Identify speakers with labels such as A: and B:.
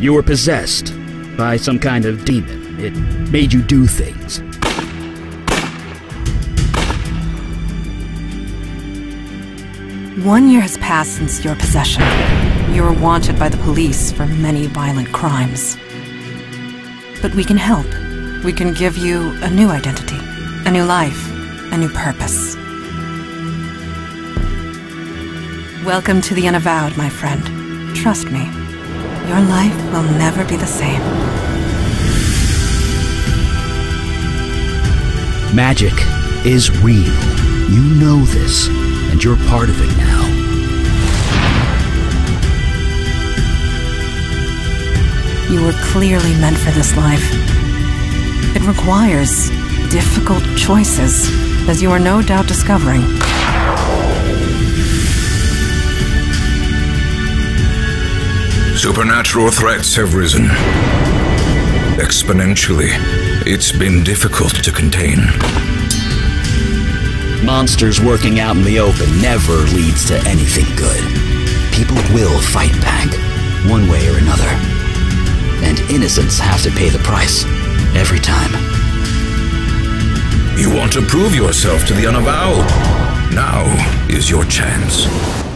A: You were possessed by some kind of demon. It made you do things.
B: One year has passed since your possession. You were wanted by the police for many violent crimes. But we can help. We can give you a new identity, a new life, a new purpose. Welcome to the Unavowed, my friend. Trust me, your life will never be the same.
A: Magic is real. You know this, and you're part of it now.
B: You were clearly meant for this life. It requires difficult choices, as you are no doubt discovering.
C: Supernatural threats have risen. Exponentially. It's been difficult to contain.
A: Monsters working out in the open never leads to anything good. People will fight back, one way or another. And innocents have to pay the price, every time.
C: You want to prove yourself to the unavowed. Now is your chance.